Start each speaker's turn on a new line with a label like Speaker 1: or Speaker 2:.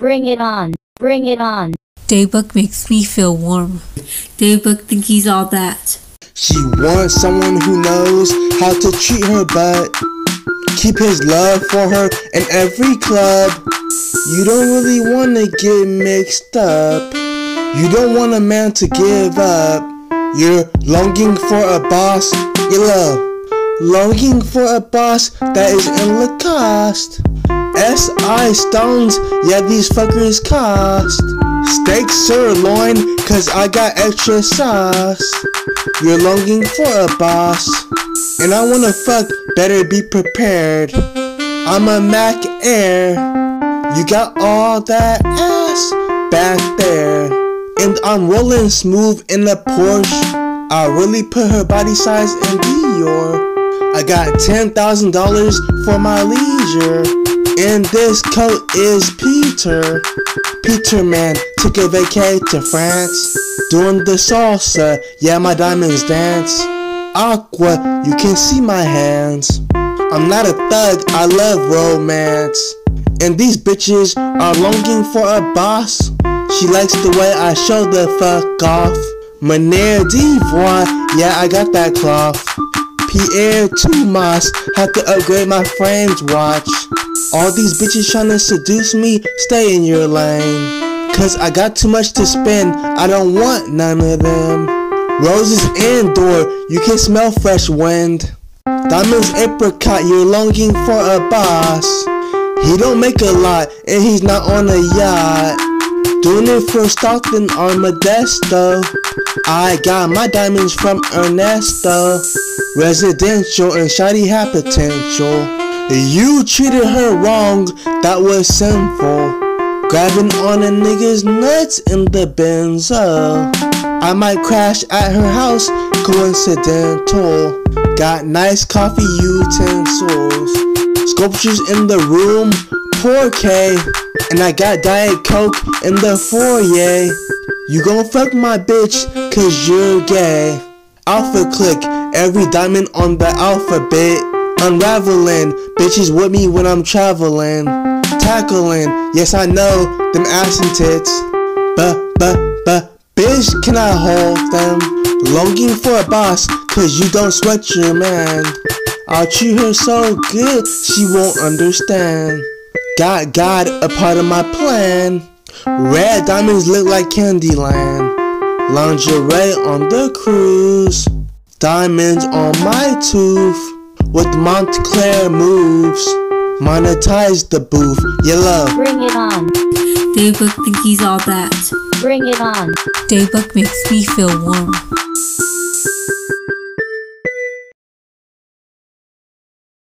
Speaker 1: Bring it on. Bring it on.
Speaker 2: Daybook makes me feel warm. Daybook think he's all that.
Speaker 3: She wants someone who knows how to treat her but keep his love for her in every club. You don't really wanna get mixed up. You don't want a man to give up. You're longing for a boss, you love. Longing for a boss that is in Lacoste. S.I. Stones, yeah, these fuckers cost. Steak sirloin, cause I got extra sauce. You're longing for a boss. And I wanna fuck, better be prepared. I'm a Mac Air. You got all that ass back there. And I'm rolling smooth in the Porsche. I really put her body size in Dior. I got $10,000 for my leisure. And this coat is Peter. Peter man took a vacay to France. Doing the salsa, yeah my diamonds dance. Aqua, you can see my hands. I'm not a thug, I love romance. And these bitches are longing for a boss. She likes the way I show the fuck off. Manière De Voir, yeah I got that cloth. Pierre Tomas, have to upgrade my frame's watch. All these bitches tryna seduce me, stay in your lane. Cause I got too much to spend, I don't want none of them. Roses indoor, you can smell fresh wind. Diamonds apricot, you're longing for a boss. He don't make a lot, and he's not on a yacht. Doing it for Stockton or Modesto. I got my diamonds from Ernesto. Residential and shiny had potential. You treated her wrong, that was sinful. Grabbing on a nigga's nuts in the benzo. I might crash at her house, coincidental. Got nice coffee utensils. Sculptures in the room, 4K. And I got Diet Coke in the foyer. You gon' fuck my bitch, cause you're gay. Alpha click, every diamond on the alphabet. Unraveling, bitches with me when I'm traveling. Tackling, yes I know, them and tits. But, but, but, bitch, can I hold them? Longing for a boss, cause you don't sweat your man. I'll treat her so good, she won't understand. Got God a part of my plan. Red diamonds look like Candyland. Lingerie on the cruise. Diamonds on my tooth. With Moncler moves. Monetize the booth. You love.
Speaker 1: Bring it on.
Speaker 2: Daybook think he's all that.
Speaker 1: Bring it on.
Speaker 2: Daybook makes me feel warm.